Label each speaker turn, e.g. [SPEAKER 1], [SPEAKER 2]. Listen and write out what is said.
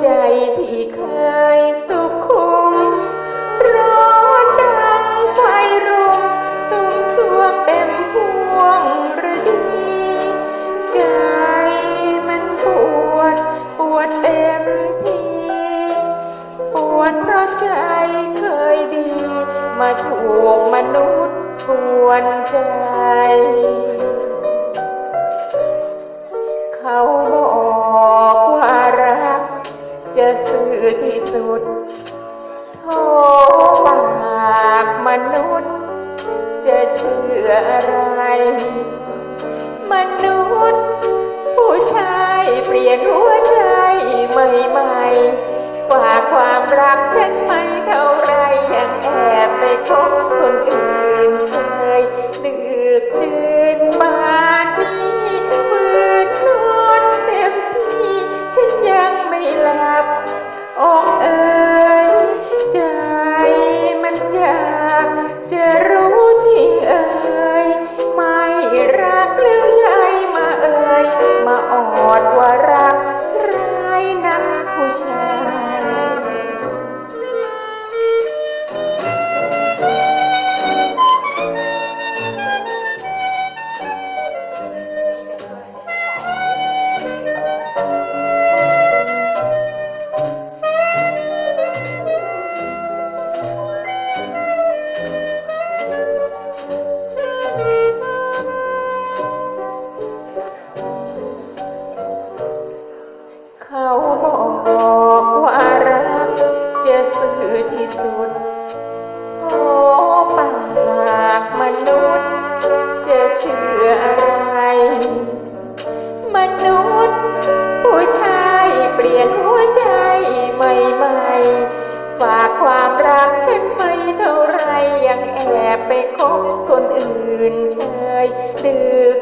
[SPEAKER 1] ใจที่เคยสุขุม ร้อนดังไฟรุมสุมสวงเต็มห่วงฤดีใจมันปวด ปวดเต็มทีปวดเพราะใจเคยดี มาถูกมนุษย์กวนใจ สื่อที่สุดโทปากมนุษย์ จะเชื่ออะไร มนุษย์ ผู้ชายเปลี่ยนหัวใจใหม่ๆฝากความรักฉันไม่เท่าไรยังแอบไปคบ อดว่ารักร้ายนักผู้ชาย อกว่ารักจะสื่อที่สุดโอ้ปากมนุษย์จะเชื่ออะไร มนุษย์ ผู้ชายเปลี่ยนหัวใจใหม่ใหม่ฝากความรักฉันไปเท่าไรยังแอบไปคบคนอื่นเชยดึก